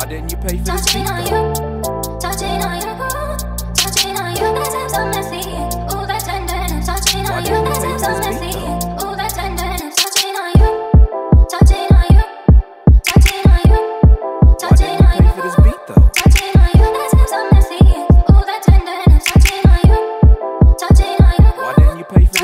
touching on you, touching on you, touching on you. That seems so messy. Ooh, that tenderness, touching on you. That seems so messy. Ooh, that tenderness, touching on you, touching on you, touching on you, Why touching didn't on you you. pay for this beat though? Touching on you, that seems so messy. Ooh, that tenderness, touching on you, touching on you. Why didn't you pay for this beat Touching